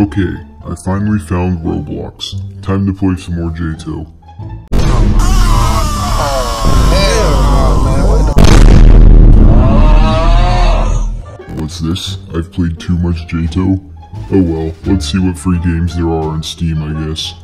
Okay, I finally found Roblox. Time to play some more JToH. What's this? I've played too much JToH? Oh well, let's see what free games there are on Steam, I guess.